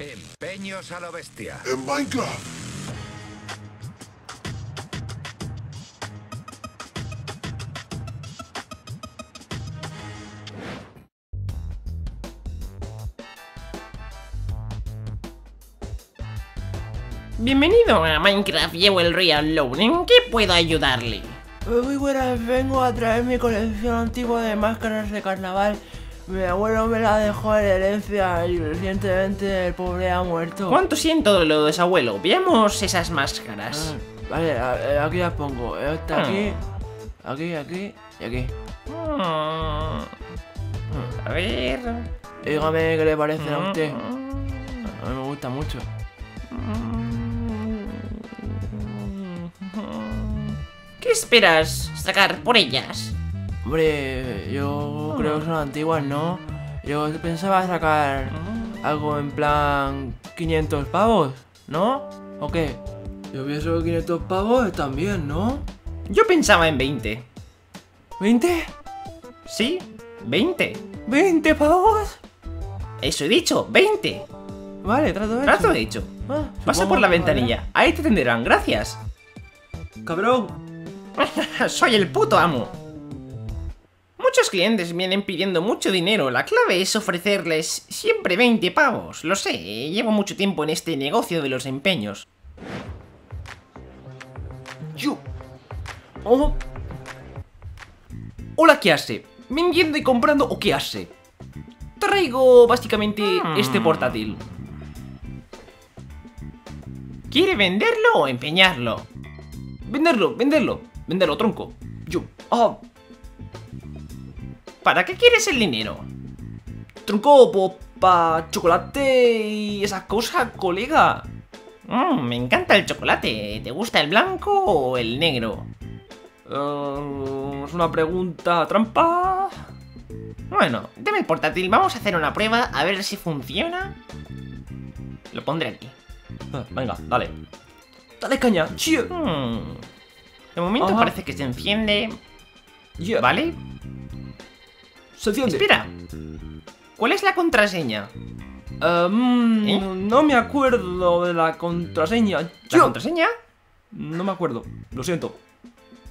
Empeños a lo bestia. En Minecraft. Bienvenido a Minecraft, llevo el Real Load. ¿En qué puedo ayudarle? Muy buenas, vengo a traer mi colección antigua de máscaras de carnaval. Mi abuelo me la dejó en herencia y recientemente el pobre ha muerto. ¿Cuánto siento lo de su abuelo? Veamos esas máscaras. Ah, vale, eh, aquí las pongo. Esta aquí, aquí, aquí y aquí. Mm. A ver. Dígame qué le parecen a usted. A mí me gusta mucho. ¿Qué esperas sacar por ellas? Hombre, yo creo que son antiguas, ¿no? Yo pensaba sacar algo en plan 500 pavos, ¿no? ¿O qué? Yo pienso que 500 pavos están bien, ¿no? Yo pensaba en 20. ¿20? ¿Sí? ¿20? ¿20 pavos? Eso he dicho, 20. Vale, trato hecho. Trato hecho. Ah, Pasa por la ventanilla. Ahí te atenderán, gracias. vale. Cabrón. Soy el puto amo. Muchos clientes vienen pidiendo mucho dinero. La clave es ofrecerles siempre 20 pavos. Lo sé, llevo mucho tiempo en este negocio de los empeños. Yo. Oh. Hola, ¿qué hace? ¿Vendiendo y comprando o qué hace? Traigo básicamente este portátil. ¿Quiere venderlo o empeñarlo? Venderlo, venderlo, venderlo, tronco. Yo. Ah. ¿Para qué quieres el dinero? Tronco, po, pa chocolate y esas cosas, colega. Mm, me encanta el chocolate. ¿Te gusta el blanco o el negro? Eh, es una pregunta trampa. Bueno, deme el portátil. Vamos a hacer una prueba a ver si funciona. Lo pondré aquí. Ah, Venga, dale. Dale caña. Hmm. De momento Ajá. parece que se enciende. ¿Vale? Se enciende. Espera. ¿Cuál es la contraseña? Mm, ¿Eh? No me acuerdo de la contraseña. ¿La Yo- contraseña? No me acuerdo. Lo siento.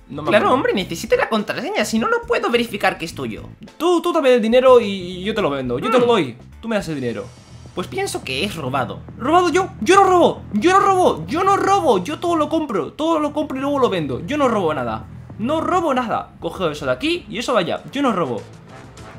No me Claro, acuerdo. hombre, necesito la contraseña, si no, no puedo verificar que es tuyo. Tú, tú dame el dinero y yo te lo vendo. Yo te lo Mm. doy. Tú me das el dinero. Pues pienso que es robado. ¿Robado yo? Yo no robo. Yo no robo. Yo no robo. Yo todo lo compro. Todo lo compro y luego lo vendo. Yo no robo nada. No robo nada. Coge eso de aquí y eso vaya. Yo no robo.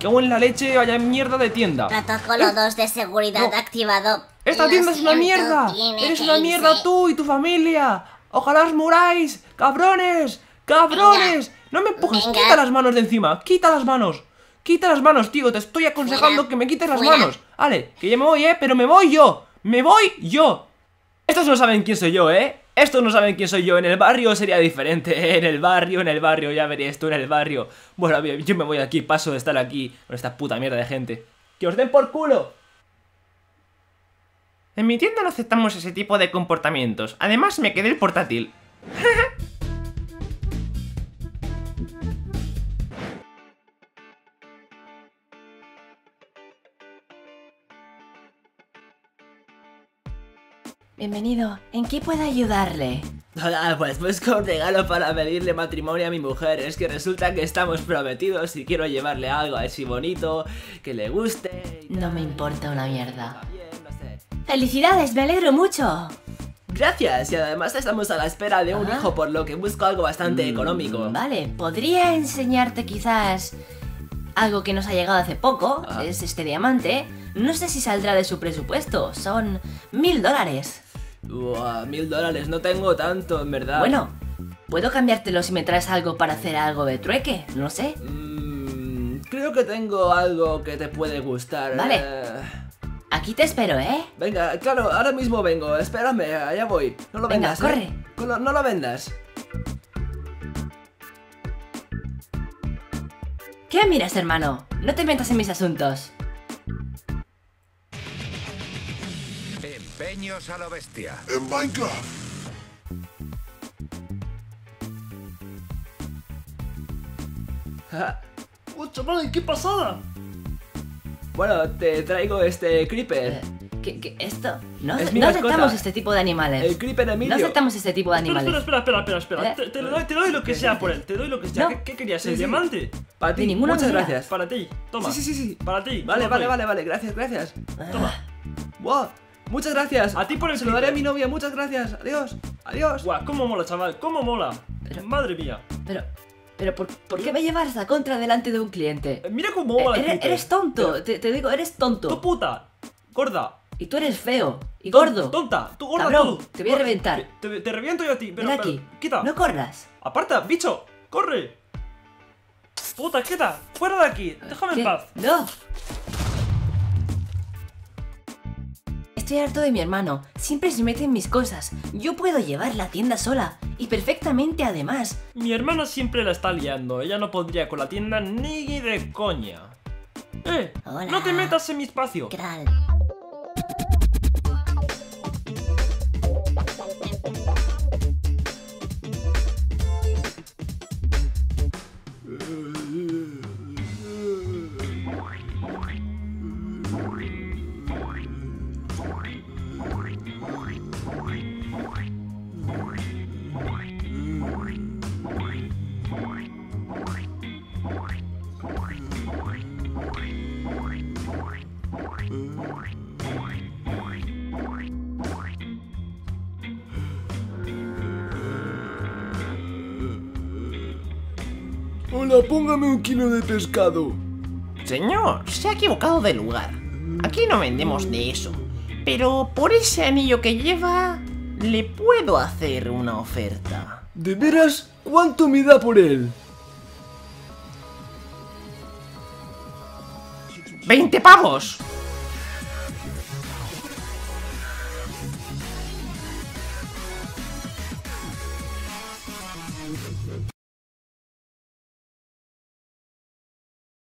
Hago en la leche vaya mierda de tienda. Protocolo 2 de seguridad no. activado. Esta Lo tienda es una mierda. Eres una mierda tú y tu familia. Ojalá os muráis. Cabrones. Cabrones. No me empujes. Venga. Quita las manos de encima. Quita las manos. Quita las manos, tío. Te estoy aconsejando Fuera. que me quites las Fuera. manos. Vale, que ya me voy, eh. Pero me voy yo. Me voy yo. Estos no saben quién soy yo, ¿eh? Estos no saben quién soy yo. En el barrio sería diferente. En el barrio, en el barrio. Ya veréis tú en el barrio. Bueno, yo me voy de aquí. Paso de estar aquí con esta puta mierda de gente. ¡Que os den por culo! En mi tienda no aceptamos ese tipo de comportamientos. Además, me quedé el portátil. Bienvenido, ¿en qué puedo ayudarle? Hola, pues busco un regalo para pedirle matrimonio a mi mujer. Es que resulta que estamos prometidos y quiero llevarle algo así bonito, que le guste. y No me importa una mierda. Bien, no sé. ¡Felicidades! ¡Me alegro mucho! Gracias, y además estamos a la espera de un Ah. hijo, por lo que busco algo bastante Mm, económico. Vale, podría enseñarte quizás algo que nos ha llegado hace poco. Ah. Es este diamante. No sé si saldrá de su presupuesto. Son mil dólares. Buah, mil dólares, no tengo tanto, en verdad. Bueno, puedo cambiártelo si me traes algo para hacer algo de trueque. No sé. Mm, creo que tengo algo que te puede gustar. Vale. Eh, Aquí te espero, ¿eh? venga, claro, ahora mismo vengo. Espérame, allá voy. No lo Venga, vendas, corre. ¿eh? No, no lo vendas. ¿Qué miras, hermano? No te metas en mis asuntos. Empeños a lo bestia. En Minecraft. ¡Oh, chaval, qué pasada! Bueno, te traigo este creeper. Eh, ¿Qué, qué, esto? No, Es no aceptamos este tipo de animales. El creeper No Emilio. aceptamos este tipo de animales. espera, espera, espera, espera, espera. Eh. Te, te lo doy, te doy lo que sea por él, te doy lo que sea. No. ¿Qué, qué querías? Sí, ¿El sí. diamante? Para ti, ninguna muchas manera. gracias. Para ti, toma. Sí, sí, sí, sí. Para ti. Vale, toma, vale, vale, vale, gracias, gracias. Toma. Wow, muchas gracias. A ti por el Se lo daré a mi novia, muchas gracias. Adiós, adiós. Guau, cómo mola, chaval, cómo mola. Pero- Madre mía. Pero, pero ¿por, por qué me llevas a contra delante de un cliente? Eh, Mira cómo mola el eres, tonto, te, te digo, eres Tu tonto. puta. Gorda. Y tú eres feo y gordo. Tonta. Tú gorda Cabrón, tú. te voy a Gorda. reventar. Te, te- te reviento yo a ti. Pero, Ven pero, aquí. quita. No corras. Aparta, bicho. Corre. Puta, quita. Fuera de aquí. Déjame ¿Qué? en paz. No. Estoy harto de mi hermano. Siempre se mete en mis cosas. Yo puedo llevar la tienda sola. Y perfectamente además. Mi hermana siempre la está liando. Ella no podría con la tienda ni de coña. ¡Eh! Hola. ¡No te metas en mi espacio! ¿Qué Hola, póngame un kilo de pescado. Señor, se ha equivocado de lugar. Aquí no vendemos de eso. Pero por ese anillo que lleva, le puedo hacer una oferta. ¿De veras? ¿Cuánto me da por él? ¡20 pavos!